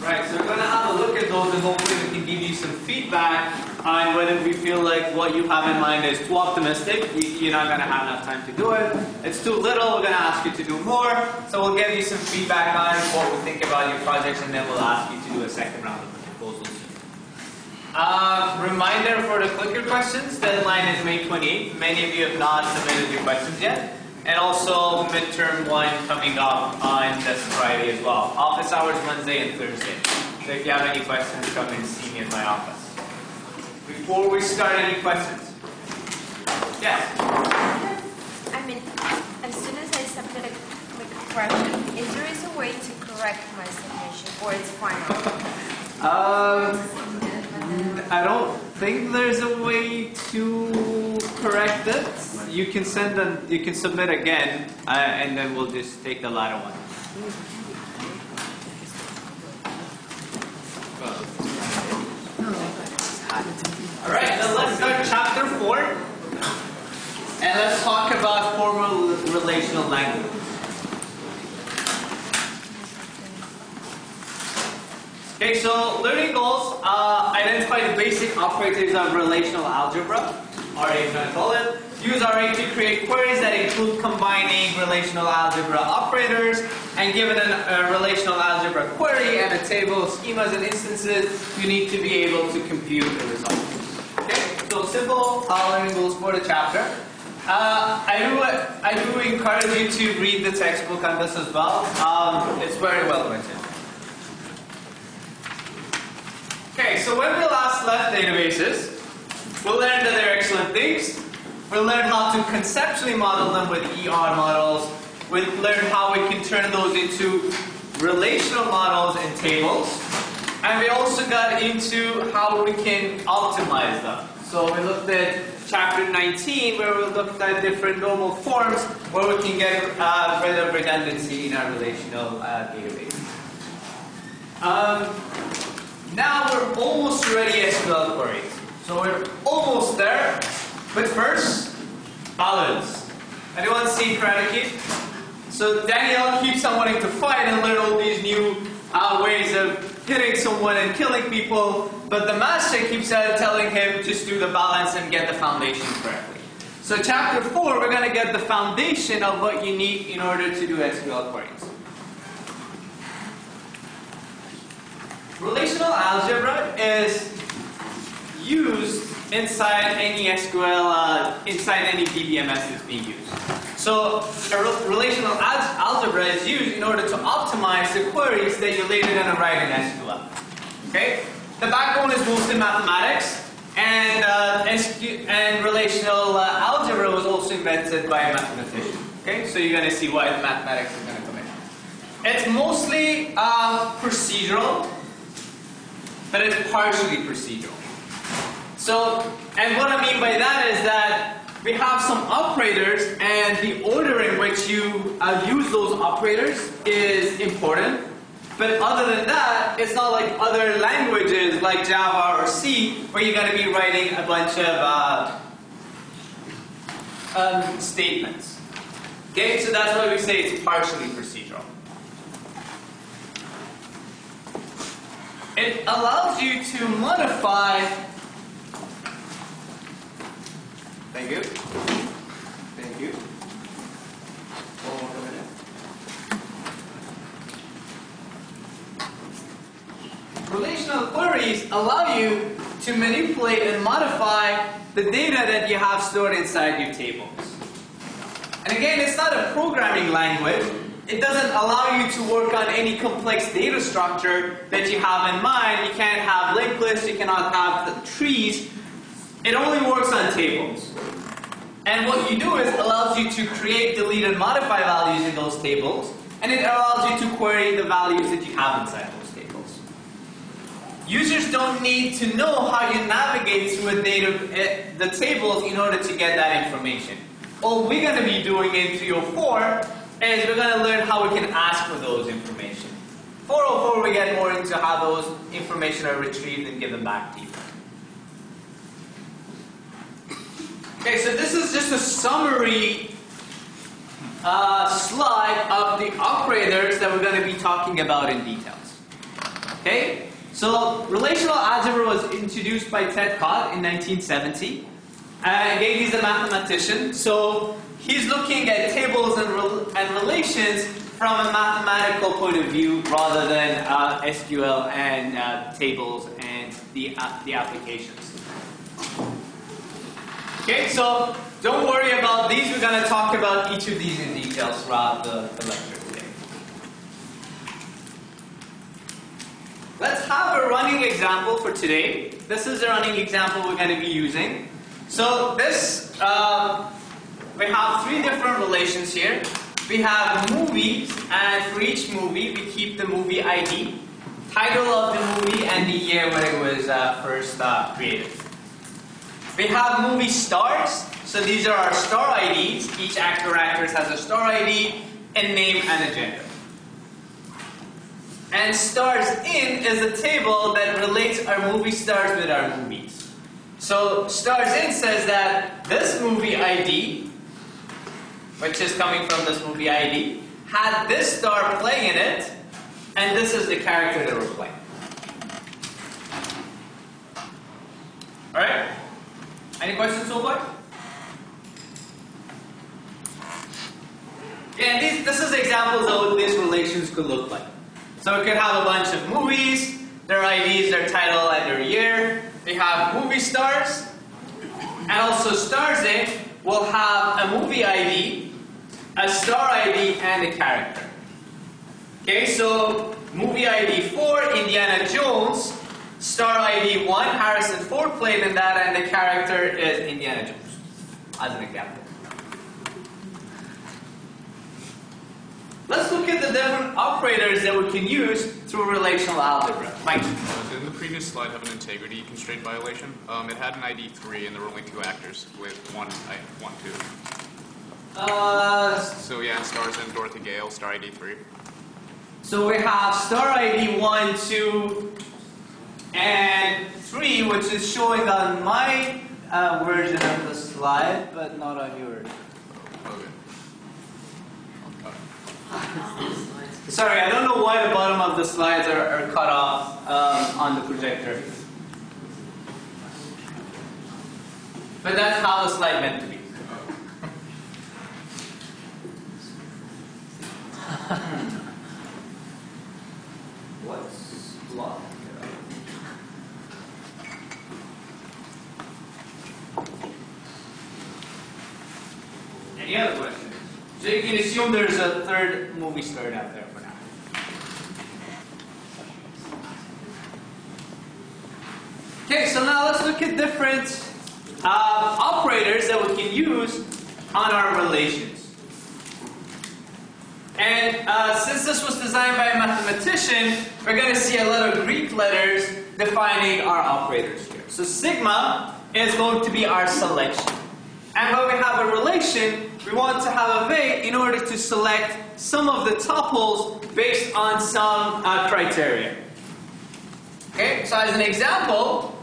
Right, so we're going to have a look at those and hopefully we can give you some feedback on when we feel like what you have in mind is too optimistic, you- you're not going to have enough time to do it. It's too little, we're going to ask you to do more. So we'll give you some feedback on what we think about your projects and then we'll ask you to do a second round of proposals. Uh, reminder for the clicker questions, deadline is May 28th. Many of you have not submitted your questions yet. And also midterm one coming up on this Friday as well. Office hours Wednesday and Thursday. So if you have any questions, come and see me in my office. Before we start, any questions? Yes? I mean, as soon as I submit a like a correction, is there is a way to correct my submission or it's final? Um, I don't think there's a way to correct it. You can send an, you can submit again, uh, and then we'll just take the latter one. All right, now let's start chapter four, and let's talk about formal relational language. Okay, so learning goals uh, identify the basic operators of relational algebra, RA is going to call it. Use RA to create queries that include combining relational algebra operators, and given a relational algebra query and a table of schemas and instances, you need to be able to compute the result. Okay, so simple learning goals for the chapter. Uh, I do I do encourage you to read the textbook on this as well. Um, it's very well written. Okay, so when we last left databases, we learned that they're excellent things. We learned how to conceptually model them with ER models. We learned how we can turn those into relational models and tables. And we also got into how we can optimize them. So we looked at chapter 19 where we looked at different normal forms where we can get uh, rid of redundancy in our relational uh, database. Um, now we're almost ready SQL queries. So we're almost there. But first, balance. Anyone see Karate Kid? So Daniel keeps on wanting to fight and learn all these new uh, ways of hitting someone and killing people, but the master keeps on telling him just do the balance and get the foundation correctly. So chapter 4, we're going to get the foundation of what you need in order to do SQL queries. Relational algebra is used inside any SQL, uh, inside any DBMS is being used. So a re- relational algebra is used in order to optimize the queries that you're later going to write in SQL. Okay? The backbone is mostly mathematics, and uh, SQ- and relational uh, algebra was also invented by a mathematician. Okay? So you're going to see why the mathematics is going to come in. It's mostly uh, procedural, but it's partially procedural. So, and what I mean by that is that we have some operators, and the order in which you uh, use those operators is important. But other than that, it's not like other languages like Java or C, where you're going to be writing a bunch of uh, um, statements. Okay, so that's why we say it's partially procedural. It allows you to modify. Thank you. Thank you. Minute. Relational queries allow you to manipulate and modify the data that you have stored inside your tables. And again, it's not a programming language. It doesn't allow you to work on any complex data structure that you have in mind. You can't have linked lists, you cannot have the trees. It only works on tables. And what you do is allows you to create, delete, and modify values in those tables, and it allows you to query the values that you have inside those tables. Users don't need to know how you navigate through a data, eh, the tables in order to get that information. All we're going to be doing in 304 is we're going to learn how we can ask for those information. 404 we get more into how those information are retrieved and given back to you. Okay, so this is just a summary uh, slide of the operators that we're going to be talking about in details. Okay, so relational algebra was introduced by Ted Codd in 1970. And again, he's a mathematician, so he's looking at tables and, rel- and relations from a mathematical point of view rather than uh, SQL and uh, tables and the, uh, the applications. Okay, so don't worry about these. We're going to talk about each of these in detail throughout the, the lecture today. Let's have a running example for today. This is the running example we're going to be using. So this, uh, we have three different relations here. We have movies, and for each movie, we keep the movie ID, title of the movie, and the year when it was uh, first uh, created. We have movie stars, so these are our star IDs. Each actor or actress has a star ID, a name, and a gender. And stars in is a table that relates our movie stars with our movies. So stars in says that this movie ID, which is coming from this movie ID, had this star playing in it, and this is the character that we're playing. Alright? Any questions so far? Yeah, these, this is examples of what these relations could look like. So we could have a bunch of movies, their IDs, their title, and their year. We have movie stars, and also stars in will have a movie ID, a star ID, and a character. Okay, so movie ID for Indiana Jones, star ID 1, Harrison Ford played in that, and the character is Indiana Jones, as an example. Let's look at the different operators that we can use through relational algebra. Mike. Didn't the previous slide have an integrity constraint violation? Um, it had an ID 3 and there were only two actors with one, I, one, two. Uh, So yeah, and stars in Dorothy Gale, star ID 3. so we have star ID 1, 2, and 3, which is showing on my uh, version of the slide, but not on yours. Okay. Sorry, I don't know why the bottom of the slides are, are cut off um, on the projector. But that's how the slide meant to be. What's blocked? Any other questions? So you can assume there's a third movie star out there for now. Okay, so now let's look at different uh, operators that we can use on our relations. And uh, since this was designed by a mathematician, we're going to see a lot of Greek letters defining our operators here. So sigma is going to be our selection. And when we have a relation, we want to have a way in order to select some of the tuples based on some uh, criteria. Okay, so as an example,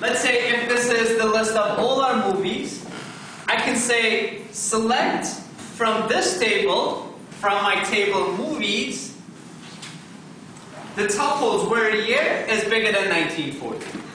let's say if this is the list of all our movies, I can say select from this table, from my table movies, the tuples where the year is bigger than 1940.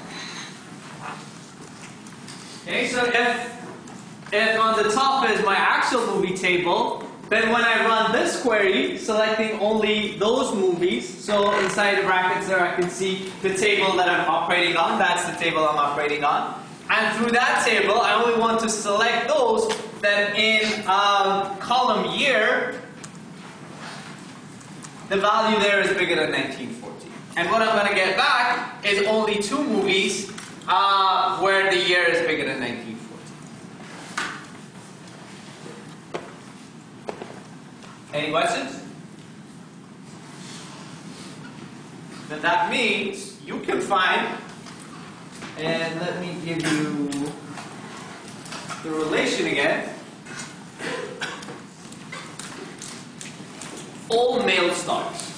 Okay, so if, if on the top is my actual movie table, then when I run this query, selecting only those movies, so inside the brackets there I can see the table that I'm operating on, that's the table I'm operating on. And through that table, I only want to select those that in um, column year, the value there is bigger than 1940. And what I'm going to get back is only two movies uh, where the year is bigger than 1940. Any questions? Then that means you can find, and let me give you the relation again. All male stars.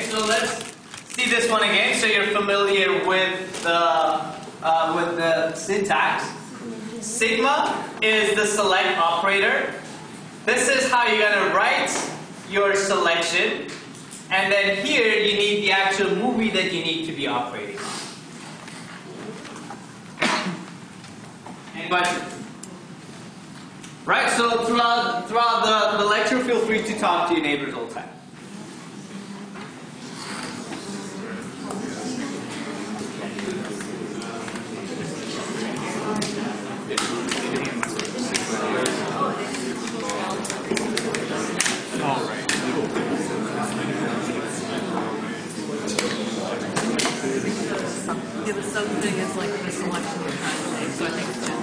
So let's see this one again so you're familiar with the uh, with the syntax. Sigma is the select operator. This is how you're gonna write your selection, and then here you need the actual movie that you need to be operating on. Any questions? Right, so throughout, throughout the, the lecture, feel free to talk to your neighbors all the time. Yeah, the sub thing is like the selection you're trying to make, so I think it's just.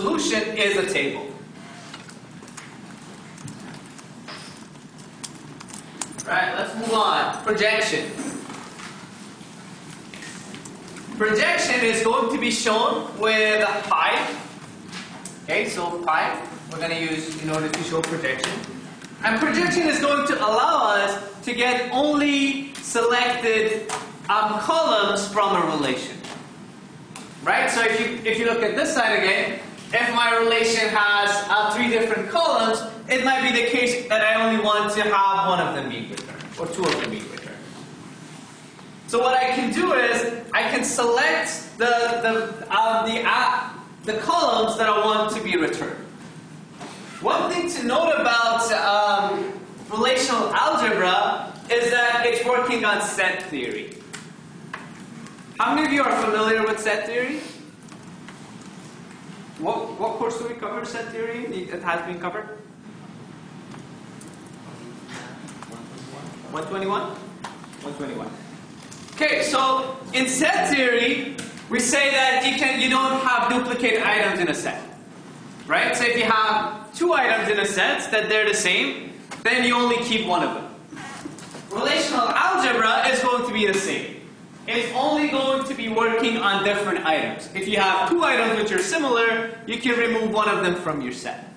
solution is a table. Right, let's move on. Projection. Projection is going to be shown with a pi. Okay, so pi we're going to use in order to show projection. And projection is going to allow us to get only selected um, columns from a relation. Right? So if you if you look at this side again, if my relation has uh, three different columns, it might be the case that I only want to have one of them be returned, or two of them be returned. So what I can do is I can select the the uh, the uh, the columns that I want to be returned. One thing to note about um, relational algebra is that it's working on set theory. How many of you are familiar with set theory? What, what course do we cover set theory? It has been covered? 121? 121. Okay, so in set theory, we say that you can you don't have duplicate items in a set. Right? So if you have two items in a set that they're the same, then you only keep one of them. relational algebra is going to be the same. It's only going to be working on different items. If you have two items which are similar, you can remove one of them from your set.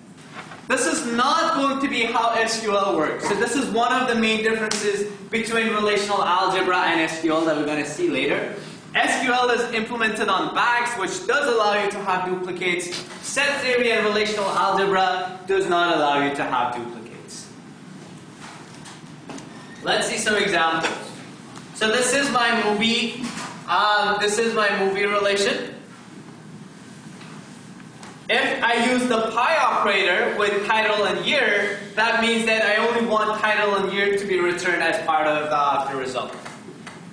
This is not going to be how SQL works. So this is one of the main differences between relational algebra and SQL that we're going to see later. SQL is implemented on bags, which does allow you to have duplicates. Set theory and relational algebra does not allow you to have duplicates. Let's see some examples. So this is my movie. Um, this is my movie relation. If I use the pi operator with title and year, that means that I only want title and year to be returned as part of the, the result.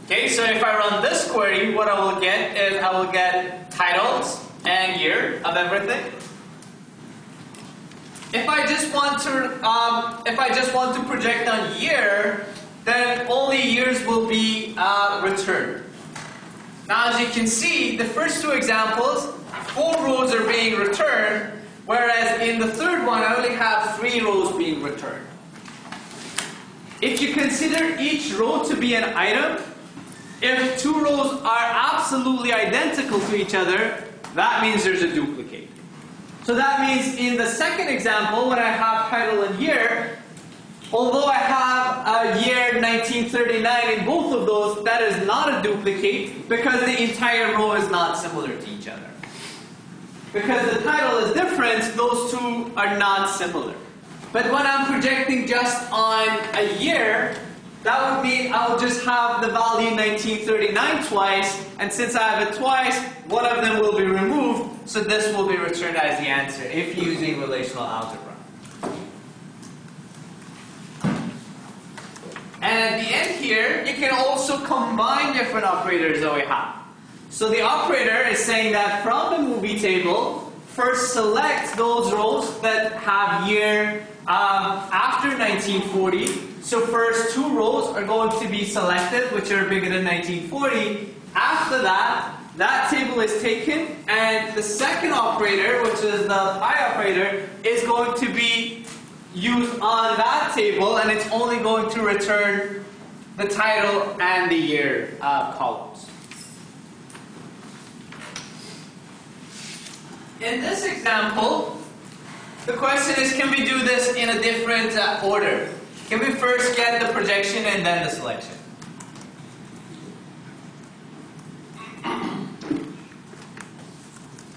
Okay, so if I run this query, what I will get is I will get titles and year of everything. If I just want to, um, if I just want to project on year, then only years will be uh, returned. Now, as you can see, the first two examples, four rows are being returned, whereas in the third one, I only have three rows being returned. If you consider each row to be an item, if two rows are absolutely identical to each other, that means there's a duplicate. So that means in the second example, when I have title and year, although I have a year 1939 in both of those, that is not a duplicate because the entire row is not similar to each other. Because the title is different, those two are not similar. But when I'm projecting just on a year, that would mean I'll just have the value 1939 twice, and since I have it twice, one of them will be removed, so this will be returned as the answer if using relational algebra. And at the end here, you can also combine different operators that we have. So the operator is saying that from the movie table, first select those rows that have year um, after 1940. So first two rows are going to be selected, which are bigger than 1940. After that, that table is taken, and the second operator, which is the pi operator, is going to be used on that table, and it's only going to return the title and the year uh, columns. In this example, the question is can we do this in a different uh, order? Can we first get the projection and then the selection?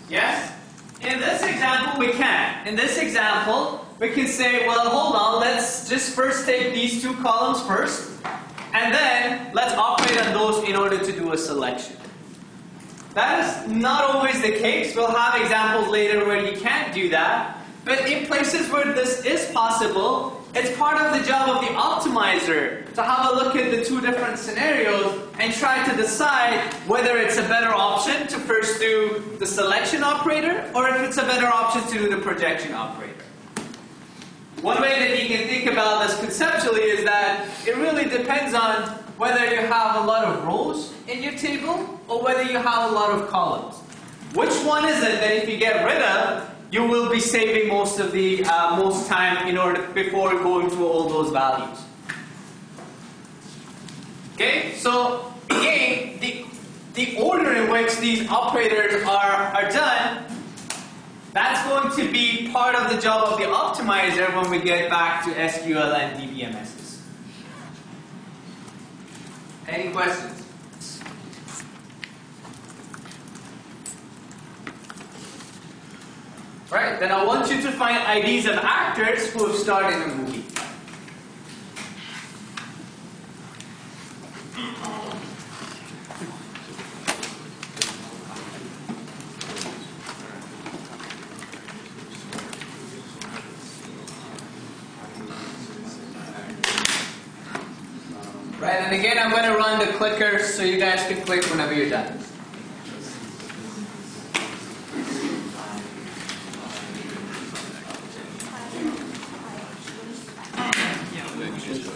Yes? In this example, we can. In this example, we can say, well, hold on, let's just first take these two columns first, and then let's operate on those in order to do a selection. That is not always the case. We'll have examples later where you can't do that. But in places where this is possible, it's part of the job of the optimizer to have a look at the two different scenarios and try to decide whether it's a better option to first do the selection operator or if it's a better option to do the projection operator. One way that you can think about this conceptually is that it really depends on whether you have a lot of rows in your table or whether you have a lot of columns. Which one is it that if you get rid of, you will be saving most of the uh, most time in order before going through all those values. Okay, so again, the the order in which these operators are are done, that's going to be part of the job of the optimizer when we get back to SQL and DBMSs. Any questions? Right, then I want you to find IDs of actors who have starred in a movie. Right, and again I'm going to run the clicker so you guys can click whenever you're done.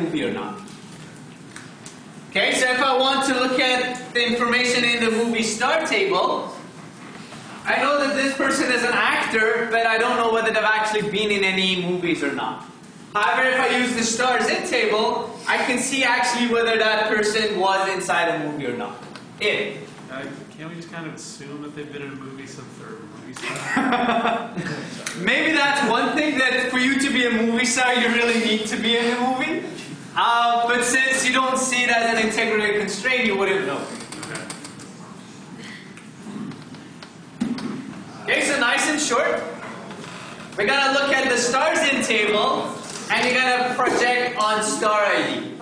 movie or not. Okay, so if I want to look at the information in the movie star table, I know that this person is an actor, but I don't know whether they've actually been in any movies or not. However, if I use the stars in table, I can see actually whether that person was inside a movie or not. If. Uh, can't we just kind of assume that they've been in a movie since they're a movie star? Maybe that's one thing that for you to be a movie star, you really need to be in a movie. Uh, but since you don't see it as an integrity constraint, you wouldn't know. Okay, so nice and short. We're gonna look at the stars in table, and you're gonna project on star ID.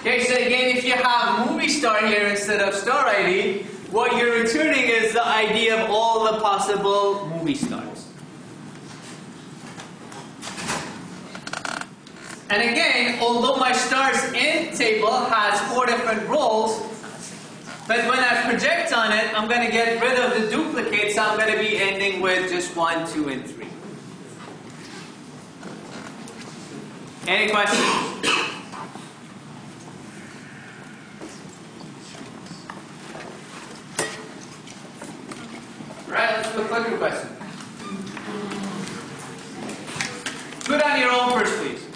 Okay, so again, if you have movie star here instead of star ID, what you're returning is the ID of all the possible movie stars. And again, although my stars in table has four different roles, but when I project on it, I'm going to get rid of the duplicates, I'm going to be ending with just one, two, and three. Any questions? Right, let's do a clicker question. Put on your own first, please.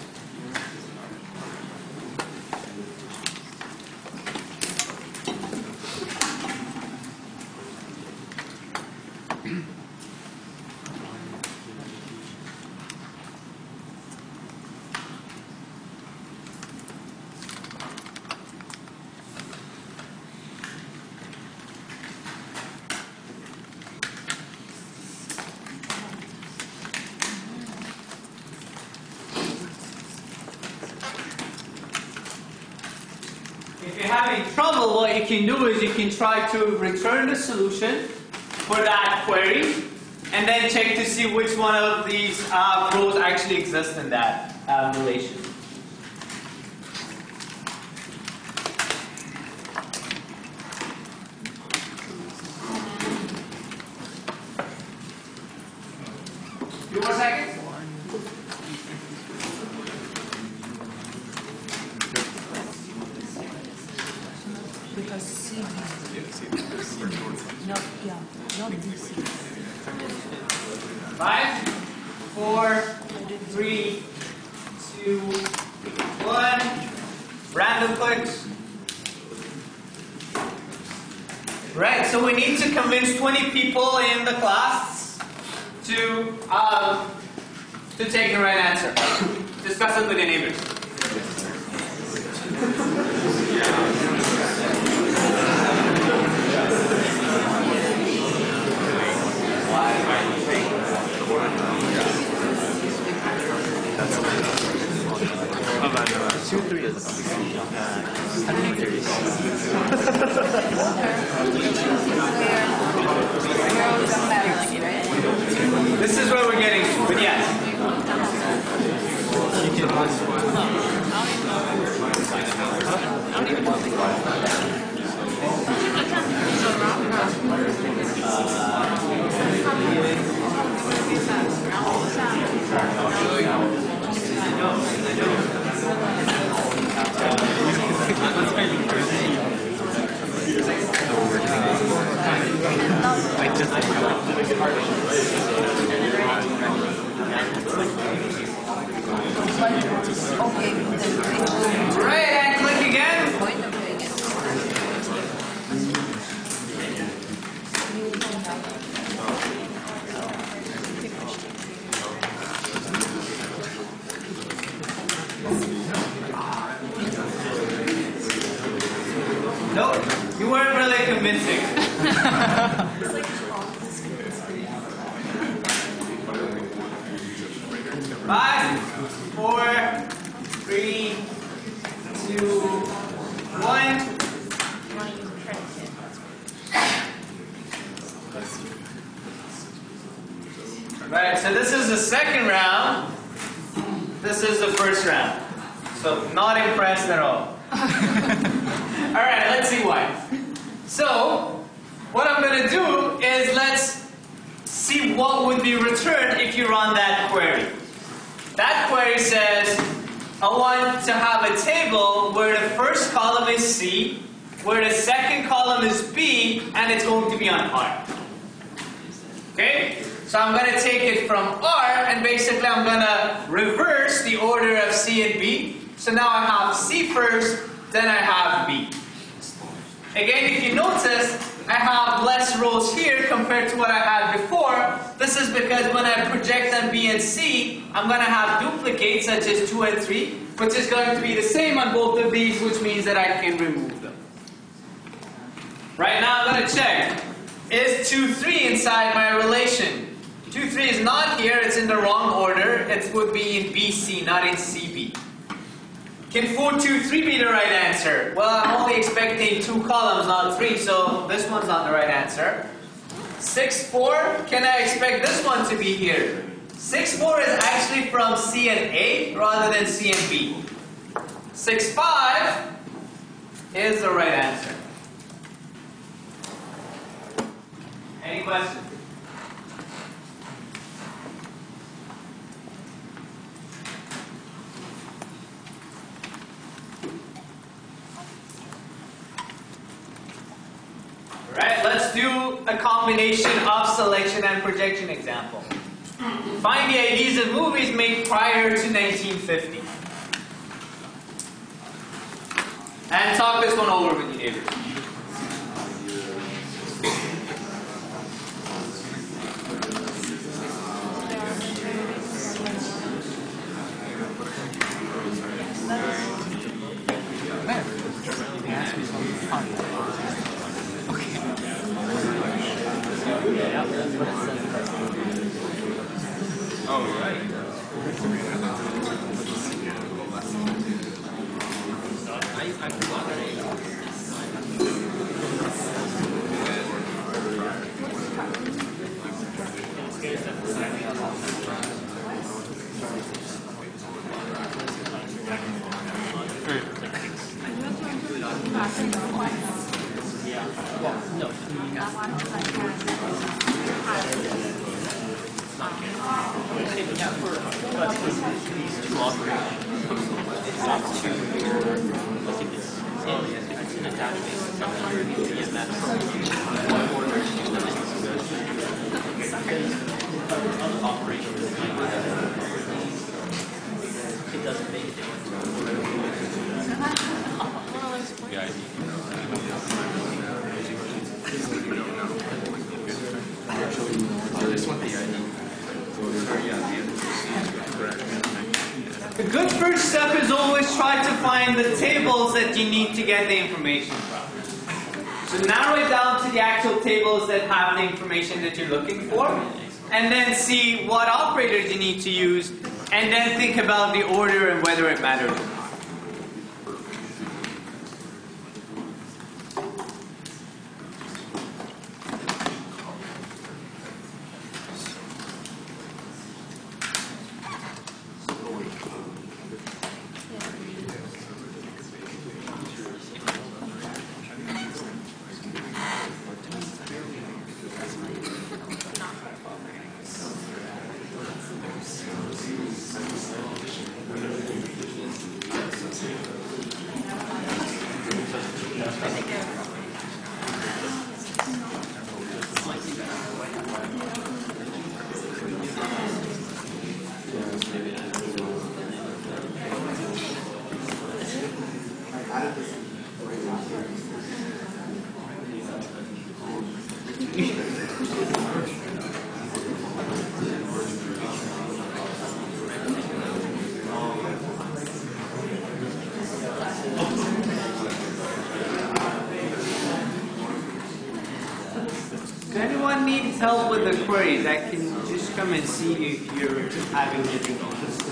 If you're having trouble, what you can do is you can try to return the solution for that query, and then check to see which one of these uh, rows actually exist in that uh, relation. I'm going to have duplicates such as 2 and 3, which is going to be the same on both of these, which means that I can remove them. Right now, I'm going to check. Is 2, 3 inside my relation? 2, 3 is not here, it's in the wrong order. It would be in BC, not in CB. Can 4, 2, 3 be the right answer? Well, I'm only expecting two columns, not three, so this one's not the right answer. 6, 4, can I expect this one to be here? 6, 4 is actually from C and A rather than C and B. 6, 5 is the right answer. Any questions? Right, let's do a combination of selection and projection example. Find the IDs of movies made prior to 1950. And talk this one over with your neighbors. The good first step is always try to find the tables that you need to get the information from. So narrow it down to the actual tables that have the information that you're looking for, and then see what operators you need to use, and then think about the order and whether it matters with the queries? I can just come and see if you're having difficulties.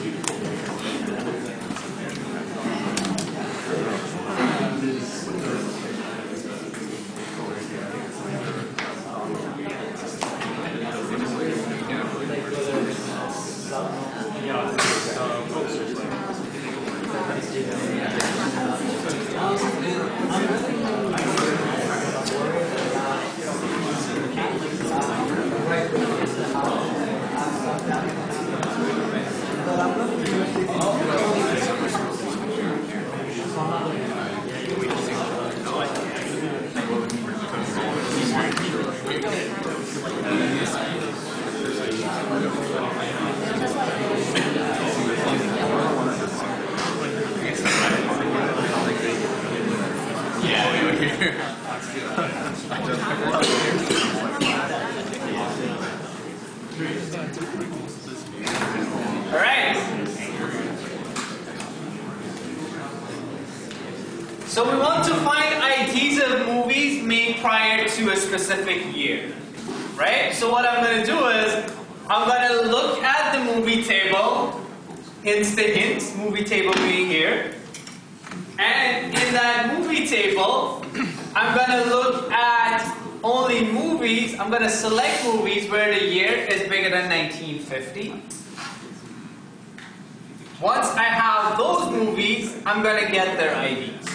All right. So we want to find IDs of movies made prior to a specific year, right? So what I'm going to do is I'm going to look at the movie table, hence the hint, movie table being here. And in that movie table, I'm going to look at only movies, I'm going to select movies where the year is bigger than 1950. Once I have those movies, I'm going to get their IDs.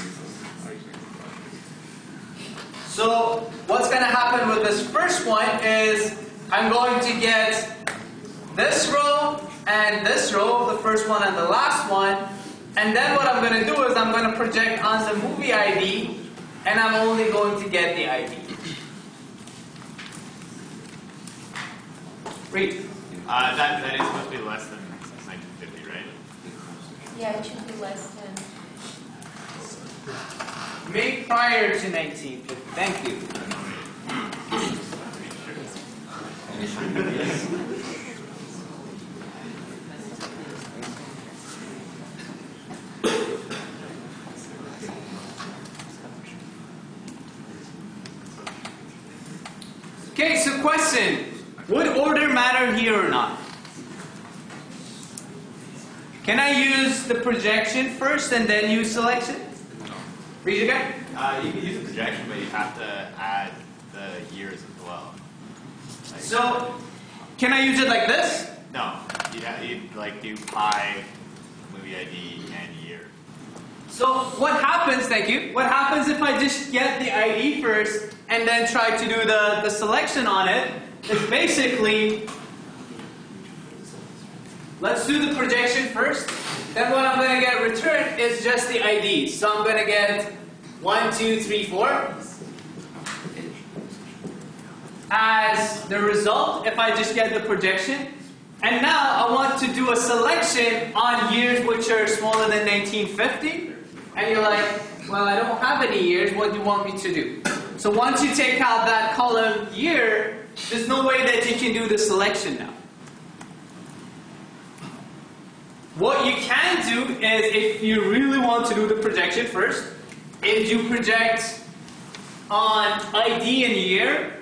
So what's going to happen with this first one is I'm going to get this row and this row, the first one and the last one, and then what I'm going to do is I'm going to project on the movie ID, and I'm only going to get the ID. Read. Uh, that, that is supposed to be less than 1950, right? Yeah, it should be less than. Made prior to 1950. Thank you. Okay, so question. Would order matter here or not? Can I use the projection first and then use selection? Read it again. Uh, you can use the projection, but you have to add the years as well. Like, So, can I use it like this? no, you'd, have, you'd like do pi, movie ID, and year. So, what happens, thank you, what happens if I just get the ID first and then try to do the, the selection on it? Is basically, let's do the projection first. Then what I'm going to get returned is just the ID. So I'm going to get 1, 2, 3, 4. As the result, if I just get the projection. And now I want to do a selection on years which are smaller than 1950. And you're like, well, I don't have any years. What do you want me to do? So once you take out that column year, there's no way that you can do the selection now. What you can do is, if you really want to do the projection first, is you project on ID and year.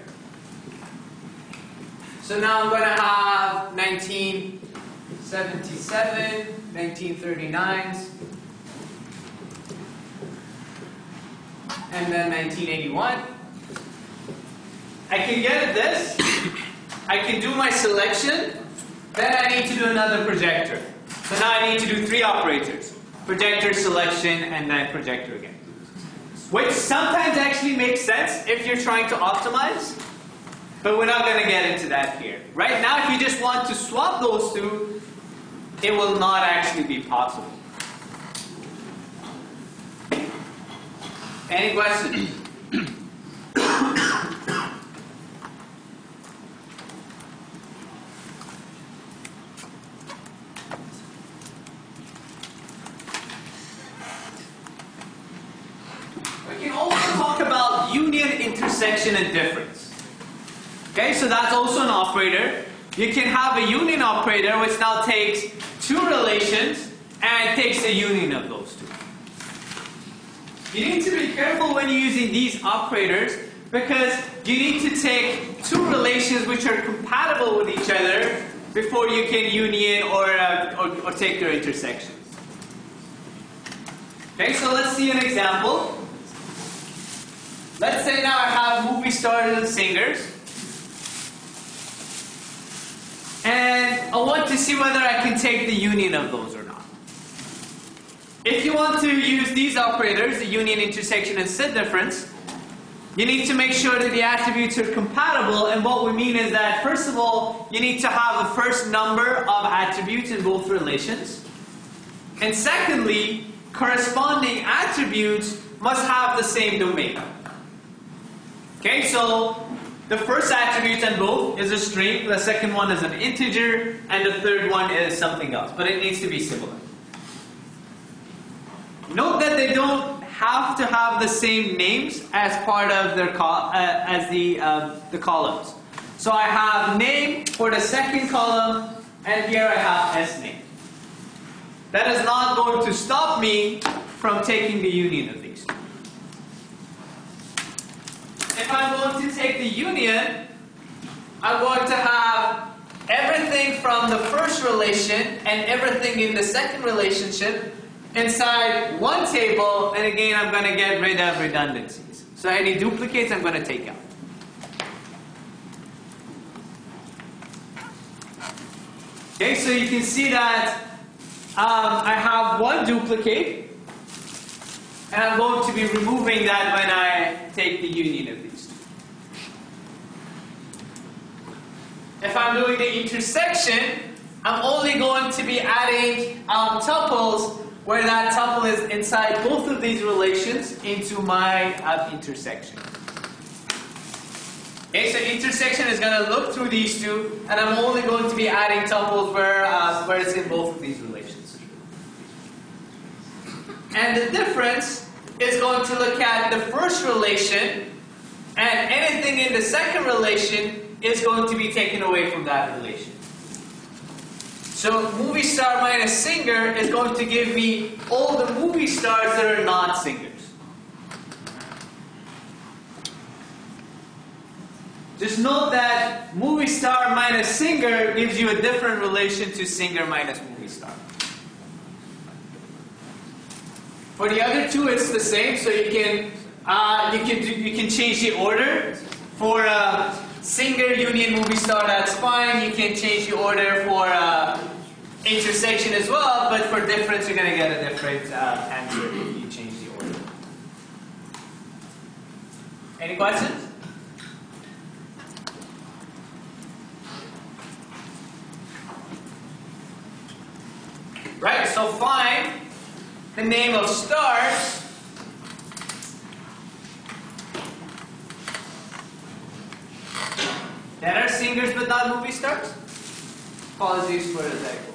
So now I'm going to have 1977, 1939s, and then 1981. I can get at this. I can do my selection. Then I need to do another projector. So now I need to do three operators. Projector, selection, and then projector again. Which sometimes actually makes sense if you're trying to optimize. But we're not going to get into that here. Right now, if you just want to swap those two, it will not actually be possible. Any questions? Intersection and difference. Okay, so that's also an operator. You can have a union operator which now takes two relations and takes a union of those two. You need to be careful when you're using these operators because you need to take two relations which are compatible with each other before you can union or, uh, or, or take their intersections. Okay, so let's see an example. Let's say now I have movie stars and singers. And I want to see whether I can take the union of those or not. If you want to use these operators, the union, intersection, and set difference, you need to make sure that the attributes are compatible. And what we mean is that, first of all, you need to have a first number of attributes in both relations. And secondly, corresponding attributes must have the same domain. Okay, so the first attribute in both is a string, the second one is an integer, and the third one is something else. But it needs to be similar. Note that they don't have to have the same names as part of their uh, as the uh, the columns. So I have name for the second column, and here I have s name. That is not going to stop me from taking the union of these. If I'm going to take the union, I'm going to have everything from the first relation and everything in the second relationship inside one table, and again, I'm going to get rid of redundancies. So any duplicates, I'm going to take out. Okay, so you can see that um, I have one duplicate, and I'm going to be removing that when I take the union of these two. If I'm doing the intersection, I'm only going to be adding um, tuples where that tuple is inside both of these relations into my uh, intersection. Okay, so intersection is going to look through these two, and I'm only going to be adding tuples where, uh, where it's in both of these relations. And the difference is going to look at the first relation, and anything in the second relation is going to be taken away from that relation. So movie star minus singer is going to give me all the movie stars that are not singers. Just note that movie star minus singer gives you a different relation to singer minus movie star. For the other two, it's the same. So you can uh, you can you can change the order. For uh, singer union movie star, that's fine. You can change the order for uh, intersection as well. But for difference, you're gonna get a different uh, answer if you change the order. Any questions? Right, so find the name of stars that are singers without movie stars. Apologies for the typo.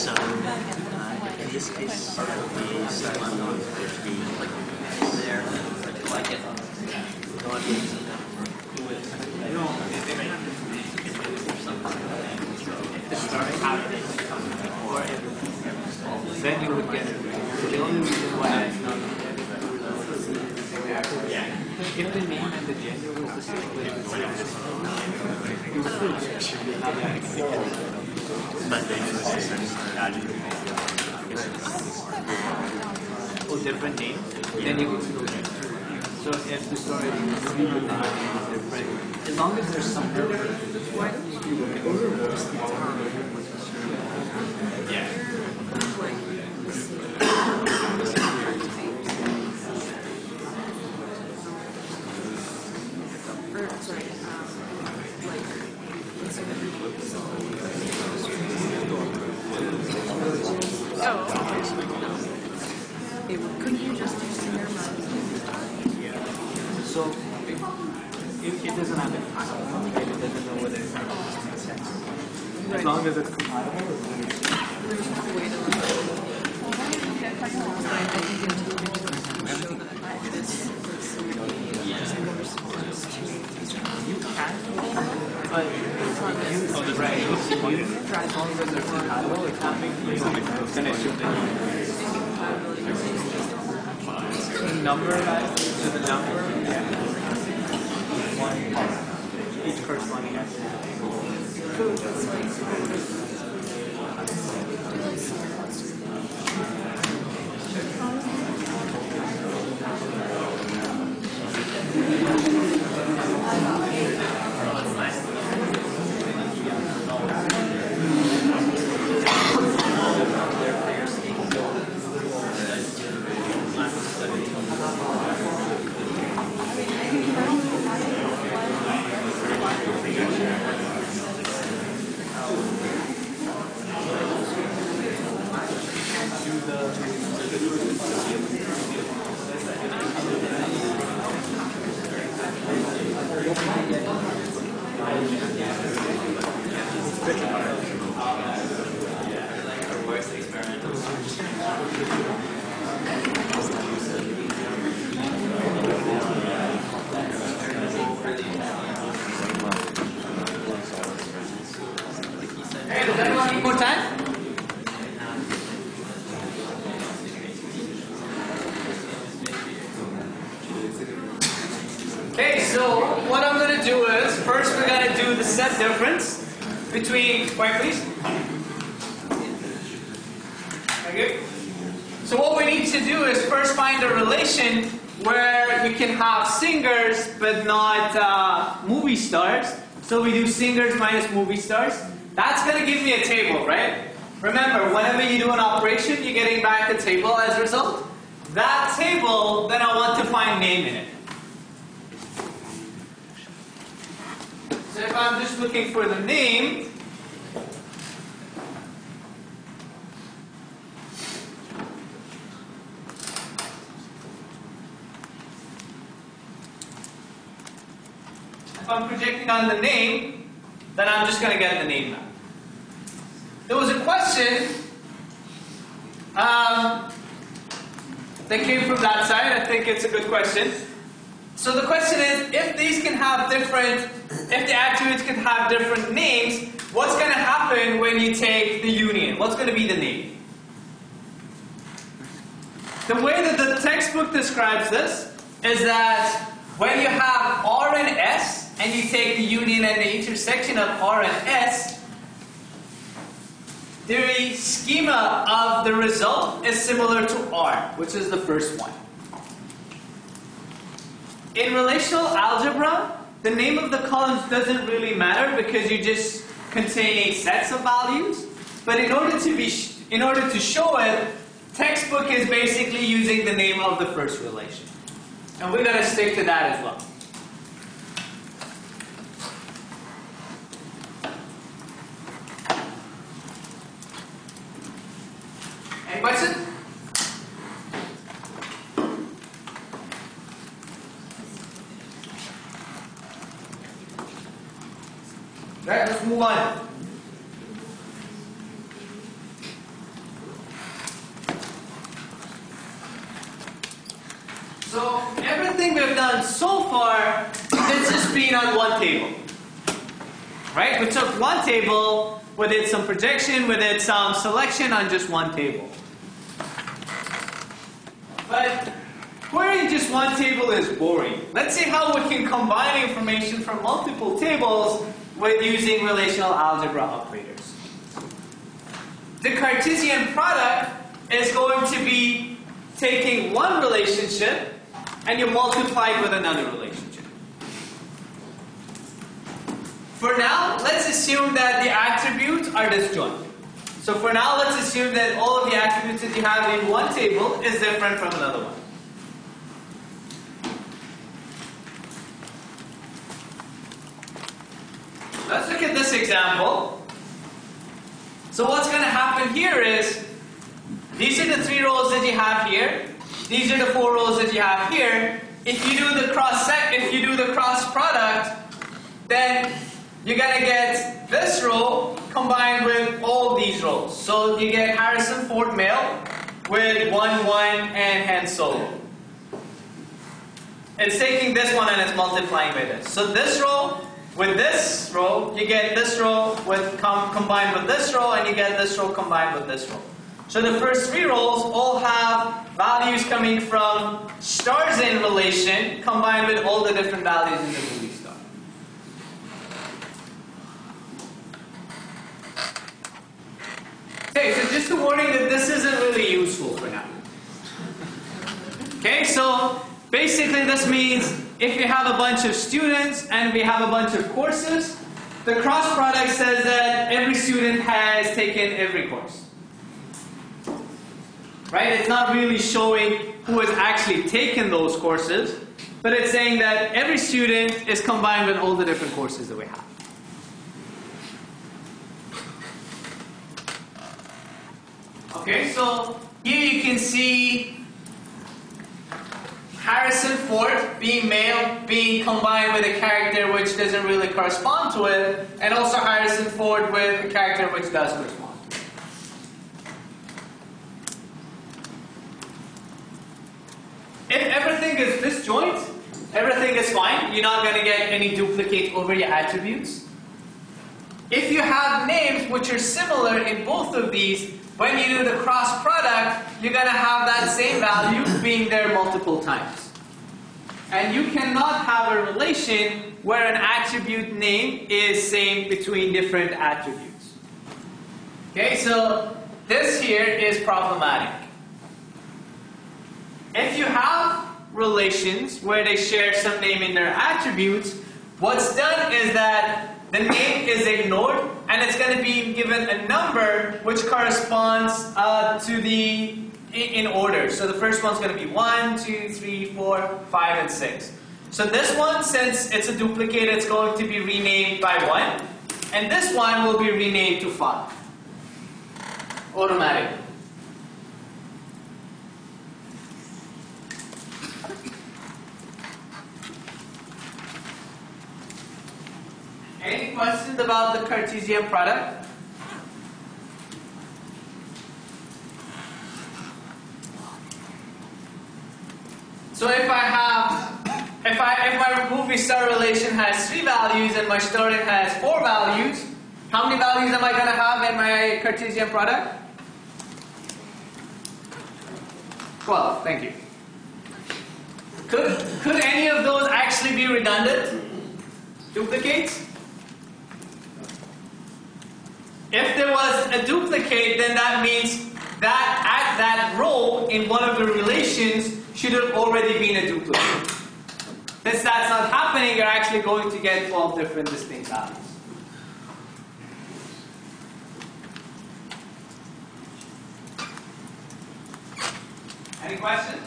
So, uh, in this case, the one on the there, like it. then you would get it. The only reason why it's not if the name and the gender was the same, but if it's you would still get not that But they just added or different names, then you would still get it. So if the story is movie with the name is different, as long as there's some difference, you would get it. Yeah. Or, sorry, um, like, Oh. It would- Couldn't you just do singer So it, it doesn't have any if it doesn't know whether it's making sense. As long as it's compatible, There's no way to like. I think it would be to show that this is singer response to you can. But you, right, you, as long as it's compatible, it can't make you then it should the number to the number. One. Each corresponding. Hey, does anyone need more time? Okay, so what I'm gonna do is first we're gonna do the set difference between. Quiet, please. Thank you. So what we need to do is first find a relation where we can have singers but not uh, movie stars. So we do singers minus movie stars. That's going to give me a table, right? Remember, whenever you do an operation, you're getting back a table as a result. That table, then I want to find name in it. So if I'm just looking for the name, If I'm projecting on the name, then I'm just going to get the name now. There was a question um, that came from that side. I think it's a good question. So the question is, if these can have different, if the attributes can have different names, what's going to happen when you take the union? What's going to be the name? The way that the textbook describes this is that when you have R and S, and you take the union and the intersection of R and S, the schema of the result is similar to R, which is the first one. In relational algebra, the name of the columns doesn't really matter because you're just containing sets of values. But in order to be, in order to show it, textbook is basically using the name of the first relation, and we're gonna stick to that as well. whether it's some projection, whether it's some selection on just one table. But querying just one table is boring. Let's see how we can combine information from multiple tables with using relational algebra operators. The Cartesian product is going to be taking one relationship and you multiply it with another relationship. For now, let's assume that the attributes are disjoint. So for now, let's assume that all of the attributes that you have in one table is different from another one. Let's look at this example. So what's going to happen here is, these are the three rows that you have here. These are the four rows that you have here. If you do the cross set, if you do the cross product, then you're going to get this row combined with all these rows. So you get Harrison Ford male with 1, 1, and Han Solo. It's taking this one and it's multiplying by this. So this row with this row, you get this row with com combined with this row, and you get this row combined with this row. So the first three rows all have values coming from stars in relation combined with all the different values in the movie star. Okay, so just a warning that this isn't really useful for now. Okay, so basically this means if you have a bunch of students and we have a bunch of courses, the cross product says that every student has taken every course. Right? It's not really showing who has actually taken those courses, but it's saying that every student is combined with all the different courses that we have. Okay, so here you can see Harrison Ford being male being combined with a character which doesn't really correspond to it, and also Harrison Ford with a character which does correspond. If everything is disjoint, everything is fine. You're not going to get any duplicate over your attributes. If you have names which are similar in both of these, when you do the cross product, you're going to have that same value being there multiple times. And you cannot have a relation where an attribute name is same between different attributes. Okay, so this here is problematic. If you have relations where they share some name in their attributes, what's done is that the name is ignored and it's going to be given a number which corresponds uh, to the in order. So the first one's going to be 1, 2, 3, 4, 5, and 6. So this one, since it's a duplicate, it's going to be renamed by 1. And this one will be renamed to 5. Automatically. Any questions about the Cartesian product? So if I have, if I if my movie star relation has three values and my stars in has four values, how many values am I going to have in my Cartesian product? Twelve. Thank you. Could could any of those actually be redundant? Duplicates? If there was a duplicate, then that means that at that role in one of the relations should have already been a duplicate. Since that's not happening, you're actually going to get 12 different distinct values. Any questions?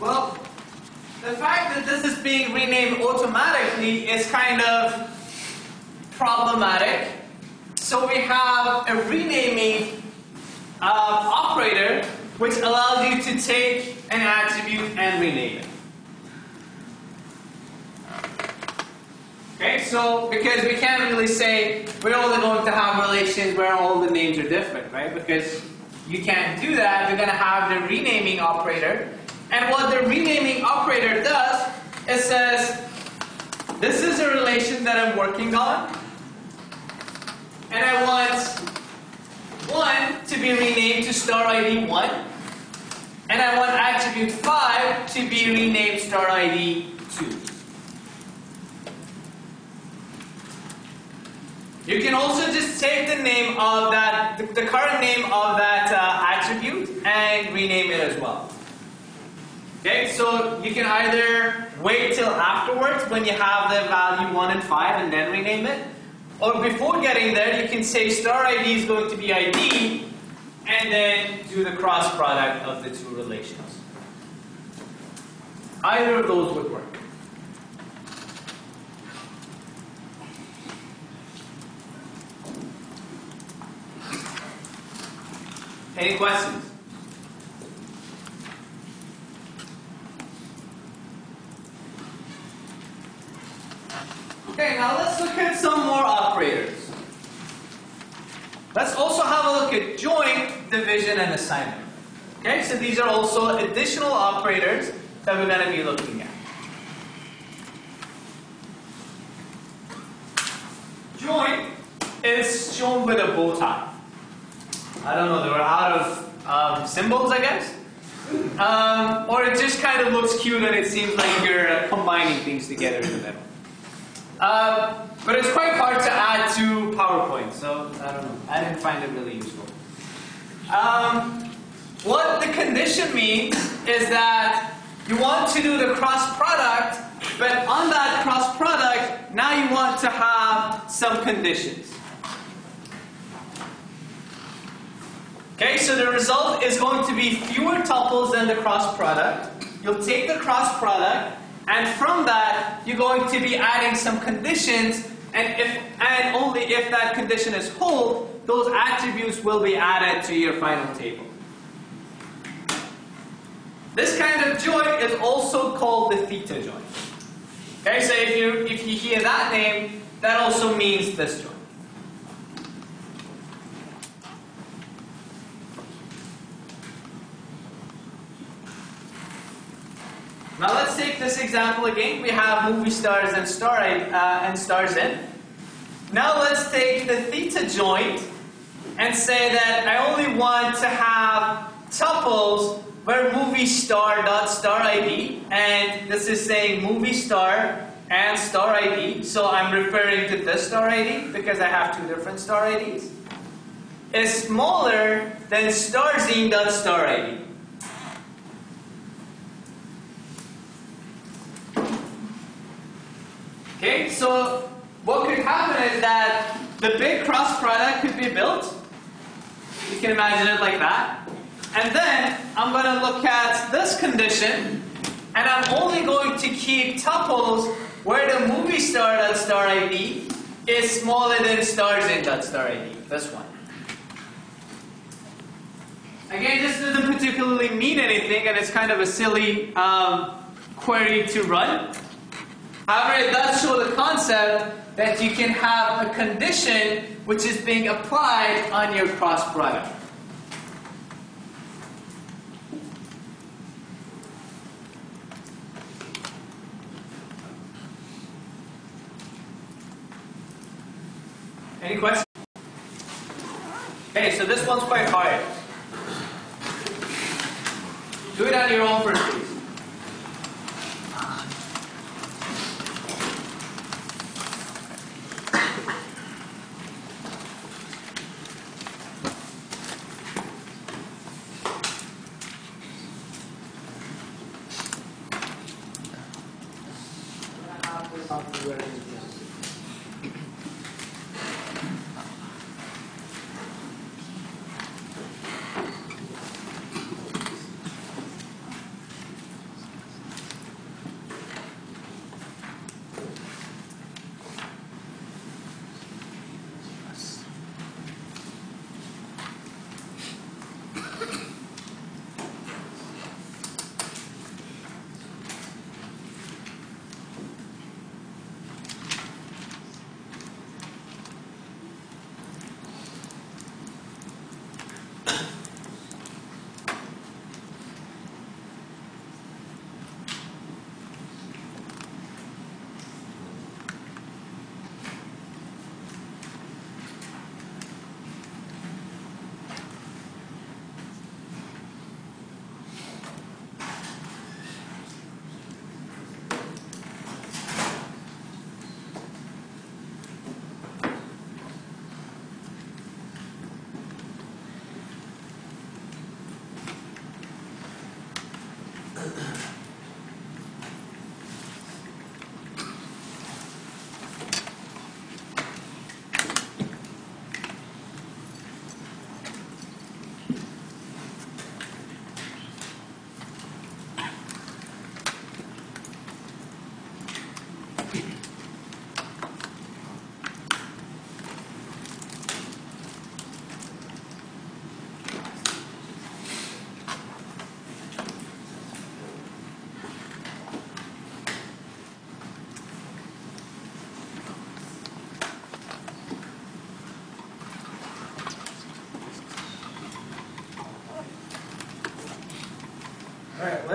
Well, the fact that this is being renamed automatically is kind of problematic. So we have a renaming uh, operator which allows you to take an attribute and rename it. Okay, so because we can't really say we're only going to have relations where all the names are different, right? Because you can't do that. You're going to have the renaming operator and what the renaming operator does, it says, this is a relation that I'm working on, and I want 1 to be renamed to star ID 1. And I want attribute 5 to be renamed star ID 2. You can also just take the name of that, the, current name of that uh, attribute and rename it as well. Okay, so you can either wait till afterwards when you have the value 1 and 5 and then rename it, or before getting there, you can say star ID is going to be ID and then do the cross product of the two relations. Either of those would work. Any questions? Okay, now let's look at some more operators. Let's also have a look at join, division, and assignment. Okay, so these are also additional operators that we're going to be looking at. Join is shown with a bow tie. I don't know, they were out of um, symbols, I guess. Um, or it just kind of looks cute and it seems like you're combining things together in the middle. Um, but it's quite hard to add to PowerPoint, so I don't know. I didn't find it really useful. Um, what the condition means is that you want to do the cross product, but on that cross product, now you want to have some conditions. Okay, so the result is going to be fewer tuples than the cross product. You'll take the cross product, and from that, you're going to be adding some conditions, and if and only if that condition is hold, those attributes will be added to your final table. This kind of join is also called the theta join. Okay, so if you if you hear that name, that also means this join. Now let's take this example again. We have movie stars and star uh, and stars in. Now let's take the theta joint and say that I only want to have tuples where movie star dot star ID, and this is saying movie star and star ID. So I'm referring to this star ID because I have two different star IDs. Is smaller than stars in dot star ID. Okay, so what could happen is that the big cross product could be built. You can imagine it like that. And then I'm going to look at this condition, and I'm only going to keep tuples where the movie star dot star ID is smaller than stars in dot star ID. This one. Again, this doesn't particularly mean anything, and it's kind of a silly um, query to run. However, it does show the concept that you can have a condition which is being applied on your cross product. Any questions? Okay, so this one's quite hard. Do it on your own first, please.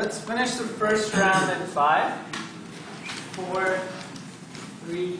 Let's finish the first round in five, four, three,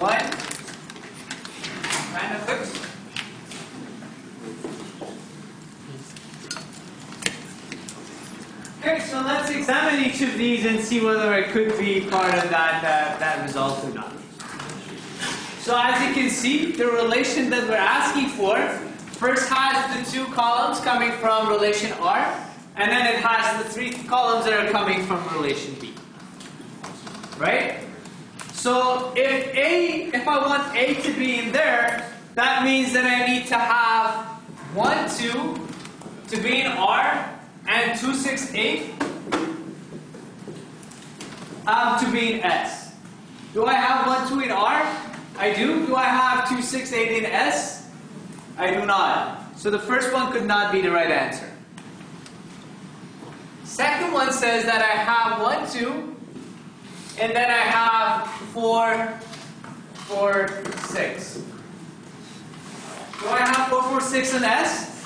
1 minus Okay, so let's examine each of these and see whether it could be part of that, uh, that result or not. So as you can see, the relation that we're asking for first has the two columns coming from relation R, and then it has the three columns that are coming from relation B. Right? So if A, if I want A to be in there, that means that I need to have 1, 2 to be in R, and 2, 6, 8 um, to be in S. Do I have 1, 2 in R? I do. Do I have 2, 6, 8 in S? I do not. So the first one could not be the right answer. Second one says that I have 1, 2, and then I have 4, 4, 6. Do I have 4, 4, 6 in S?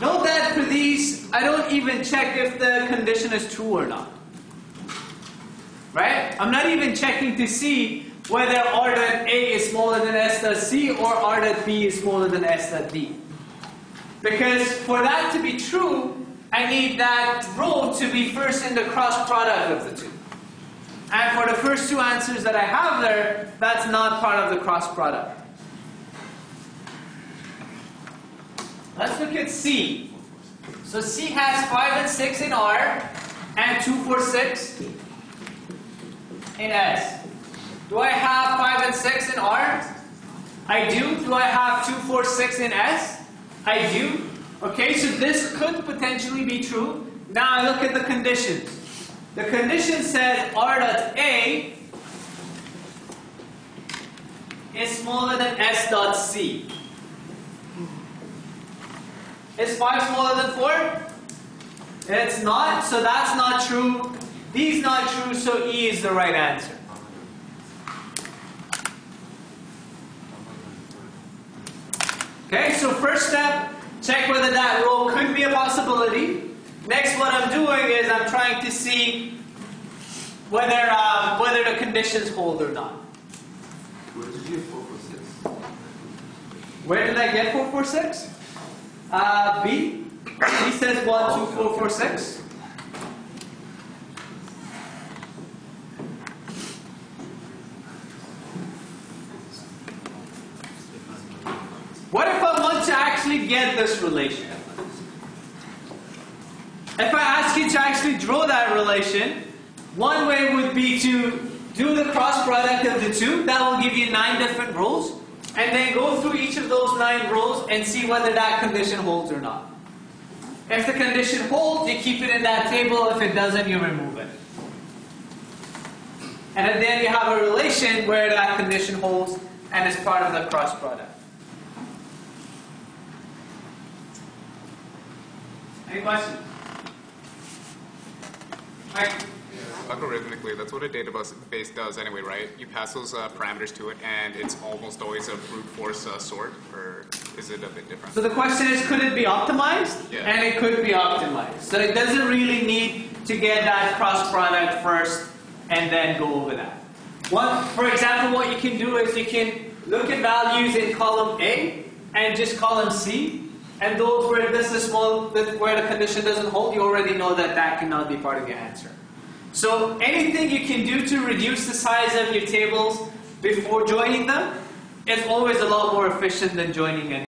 Note that for these, I don't even check if the condition is true or not. Right? I'm not even checking to see whether R dot A is smaller than S dot C or R dot B is smaller than S dot D. Because for that to be true, I need that row to be first in the cross product of the two. And for the first two answers that I have there, that's not part of the cross product. Let's look at C. So C has 5 and 6 in R and 2, 4, 6 in S. Do I have 5 and 6 in R? I do. Do I have 2, 4, 6 in S? I do. Okay, so this could potentially be true. Now I look at the conditions. The condition says R dot A is smaller than S dot C. Is 5 smaller than 4? It's not, so that's not true. D's not true, so E is the right answer. Okay, so first step, check whether that row could be a possibility. Next, what I'm doing is I'm trying to see whether uh, whether the conditions hold or not. Where did you get four four six? Where did I get 446? Uh, B. B says 1, 2, 4, 4, 6. What if I want to actually get this relation? If I ask you to actually draw that relation, one way would be to do the cross product of the two. That will give you nine different rules. And then go through each of those nine rules and see whether that condition holds or not. If the condition holds, you keep it in that table. If it doesn't, you remove it. And then you have a relation where that condition holds and is part of the cross product. Any questions? Mike? Algorithmically, that's what a database does anyway, right? You pass those uh, parameters to it, and it's almost always a brute force uh, sort, or is it a bit different? So the question is, could it be optimized? Yeah. And it could be optimized. So it doesn't really need to get that cross product first and then go over that. One, for example, what you can do is you can look at values in column A and just column C. And those where this is small, where the condition doesn't hold, you already know that that cannot be part of your answer. So anything you can do to reduce the size of your tables before joining them is always a lot more efficient than joining any.